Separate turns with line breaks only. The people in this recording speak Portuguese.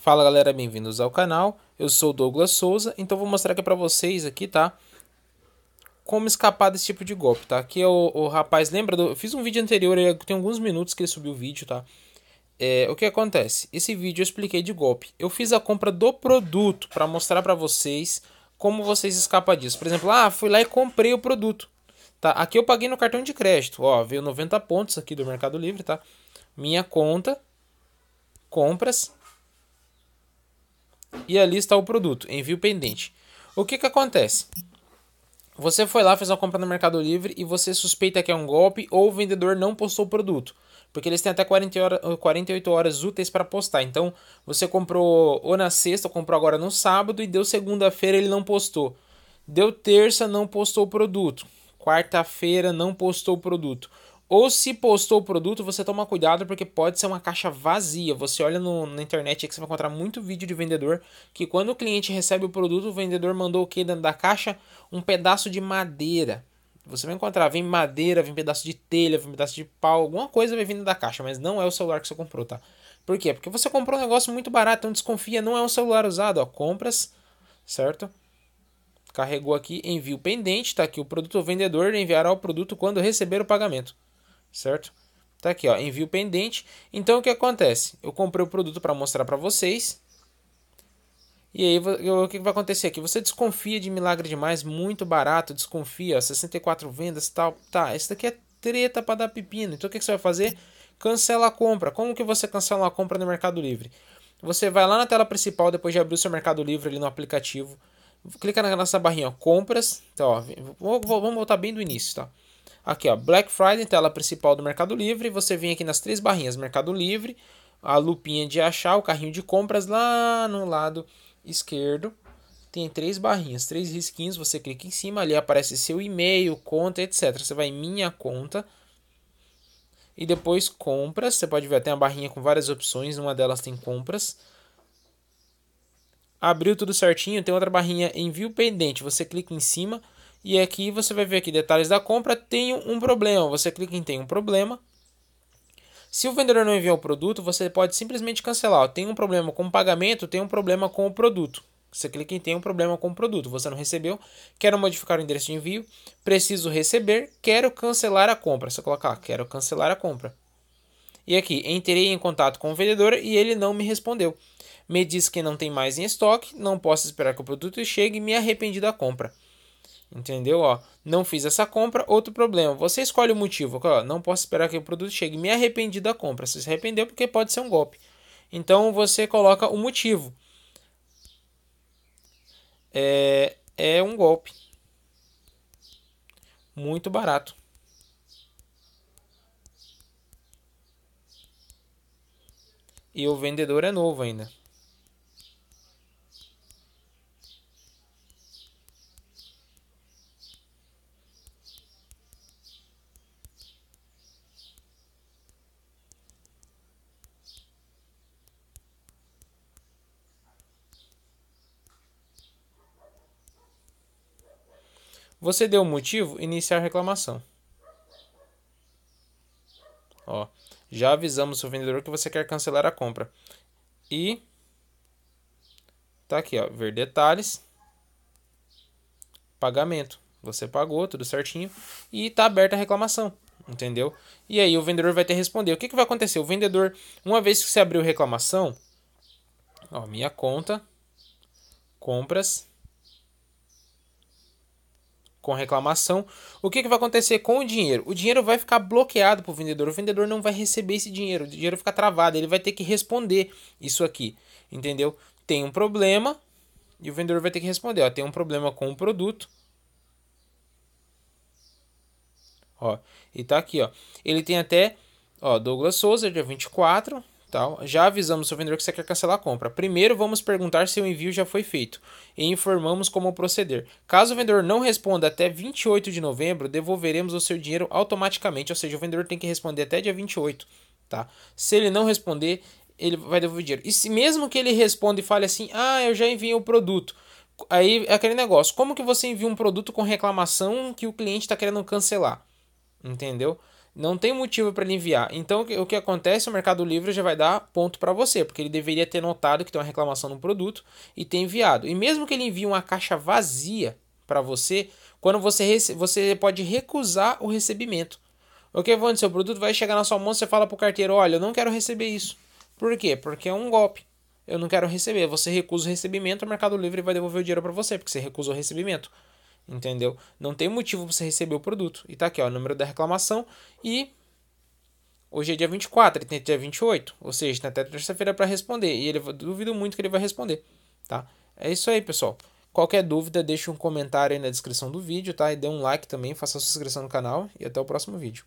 Fala galera, bem-vindos ao canal. Eu sou Douglas Souza, então vou mostrar aqui para vocês aqui, tá? Como escapar desse tipo de golpe, tá? Aqui é o, o rapaz, lembra? Do, eu fiz um vídeo anterior, tem alguns minutos que ele subiu o vídeo, tá? É, o que acontece? Esse vídeo eu expliquei de golpe. Eu fiz a compra do produto para mostrar para vocês como vocês escapam disso. Por exemplo, ah, fui lá e comprei o produto. Tá? Aqui eu paguei no cartão de crédito. Ó, veio 90 pontos aqui do Mercado Livre, tá? Minha conta, compras, e ali está o produto, envio pendente. O que, que acontece? Você foi lá, fez uma compra no Mercado Livre e você suspeita que é um golpe ou o vendedor não postou o produto. Porque eles têm até 40 horas, 48 horas úteis para postar. Então, você comprou ou na sexta, comprou agora no sábado e deu segunda-feira ele não postou. Deu terça, não postou o produto. Quarta-feira, não postou o produto. Ou se postou o produto, você toma cuidado porque pode ser uma caixa vazia. Você olha no, na internet que você vai encontrar muito vídeo de vendedor que quando o cliente recebe o produto, o vendedor mandou o que dentro da caixa? Um pedaço de madeira. Você vai encontrar, vem madeira, vem pedaço de telha, vem pedaço de pau, alguma coisa vai vindo da caixa, mas não é o celular que você comprou, tá? Por quê? Porque você comprou um negócio muito barato, então desconfia, não é um celular usado, ó, compras, certo? Carregou aqui, envio pendente, tá aqui o produto, o vendedor enviará o produto quando receber o pagamento certo? Tá aqui, ó, envio pendente. Então o que acontece? Eu comprei o produto para mostrar para vocês. E aí o que vai acontecer aqui? Você desconfia de milagre demais, muito barato, desconfia, 64 vendas, tal, tá, esse daqui é treta para dar pepino. Então o que você vai fazer? Cancela a compra. Como que você cancela a compra no Mercado Livre? Você vai lá na tela principal depois de abrir o seu Mercado Livre ali no aplicativo. Clica nessa barrinha, ó, compras. Então, ó, vamos voltar bem do início, tá? Aqui, ó, Black Friday, tela principal do Mercado Livre. Você vem aqui nas três barrinhas Mercado Livre, a lupinha de achar, o carrinho de compras lá no lado esquerdo. Tem três barrinhas, três risquinhos. Você clica em cima, ali aparece seu e-mail, conta, etc. Você vai em minha conta e depois compras. Você pode ver, tem uma barrinha com várias opções. Uma delas tem compras. Abriu tudo certinho, tem outra barrinha envio pendente. Você clica em cima e aqui você vai ver aqui detalhes da compra, tem um problema. Você clica em tem um problema. Se o vendedor não enviou o produto, você pode simplesmente cancelar. Tem um problema com o pagamento, tem um problema com o produto. Você clica em tem um problema com o produto. Você não recebeu, quero modificar o endereço de envio, preciso receber, quero cancelar a compra. Você coloca, ah, quero cancelar a compra. E aqui, entrei em contato com o vendedor e ele não me respondeu. Me diz que não tem mais em estoque, não posso esperar que o produto chegue e me arrependi da compra. Entendeu? Ó, não fiz essa compra, outro problema. Você escolhe o motivo. Ó, não posso esperar que o produto chegue. Me arrependi da compra. Você se arrependeu porque pode ser um golpe. Então você coloca o motivo. É, é um golpe. Muito barato. E o vendedor é novo ainda. Você deu motivo, iniciar reclamação. Ó, já avisamos o vendedor que você quer cancelar a compra. E tá aqui, ó, ver detalhes. Pagamento. Você pagou, tudo certinho e tá aberta a reclamação, entendeu? E aí o vendedor vai ter que responder. O que, que vai acontecer? O vendedor, uma vez que você abriu reclamação, ó, minha conta, compras, com reclamação, o que, que vai acontecer com o dinheiro? O dinheiro vai ficar bloqueado para o vendedor, o vendedor não vai receber esse dinheiro, o dinheiro fica travado, ele vai ter que responder isso aqui, entendeu? Tem um problema e o vendedor vai ter que responder, ó, tem um problema com o produto, ó, e tá aqui, ó, ele tem até, ó, Douglas Souza, dia 24, Tal. Já avisamos o seu vendedor que você quer cancelar a compra. Primeiro, vamos perguntar se o envio já foi feito e informamos como proceder. Caso o vendedor não responda até 28 de novembro, devolveremos o seu dinheiro automaticamente, ou seja, o vendedor tem que responder até dia 28. Tá? Se ele não responder, ele vai devolver o dinheiro. E se mesmo que ele responda e fale assim: "Ah, eu já enviei o produto", aí é aquele negócio. Como que você envia um produto com reclamação que o cliente está querendo cancelar? Entendeu? Não tem motivo para ele enviar. Então, o que acontece? O Mercado Livre já vai dar ponto para você, porque ele deveria ter notado que tem uma reclamação no produto e ter enviado. E mesmo que ele envie uma caixa vazia para você, quando você, você pode recusar o recebimento. O que vai? O produto vai chegar na sua mão, você fala para o carteiro: Olha, eu não quero receber isso. Por quê? Porque é um golpe. Eu não quero receber. Você recusa o recebimento, o Mercado Livre vai devolver o dinheiro para você, porque você recusou o recebimento. Entendeu? Não tem motivo para você receber o produto. E tá aqui, ó, o número da reclamação. E hoje é dia 24, ele tem dia 28. Ou seja, tem até terça-feira para responder. E ele duvido muito que ele vai responder. Tá? É isso aí, pessoal. Qualquer dúvida, deixe um comentário aí na descrição do vídeo, tá? E dê um like também, faça a sua inscrição no canal. E até o próximo vídeo.